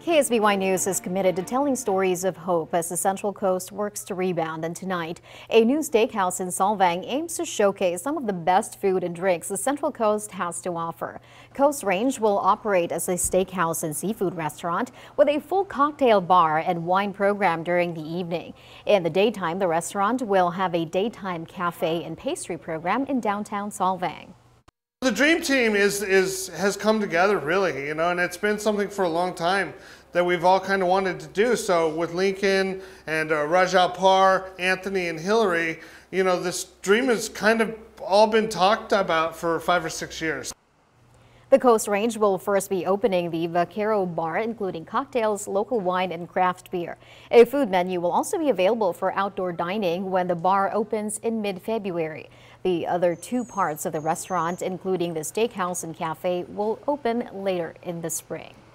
KSBY News is committed to telling stories of hope as the Central Coast works to rebound. And tonight, a new steakhouse in Solvang aims to showcase some of the best food and drinks the Central Coast has to offer. Coast Range will operate as a steakhouse and seafood restaurant with a full cocktail bar and wine program during the evening. In the daytime, the restaurant will have a daytime cafe and pastry program in downtown Solvang. The dream team is is has come together really, you know, and it's been something for a long time that we've all kind of wanted to do. So with Lincoln and uh, Rajat Parr, Anthony and Hillary, you know, this dream has kind of all been talked about for five or six years. The Coast Range will first be opening the Vaquero Bar, including cocktails, local wine, and craft beer. A food menu will also be available for outdoor dining when the bar opens in mid-February. The other two parts of the restaurant, including the steakhouse and cafe, will open later in the spring.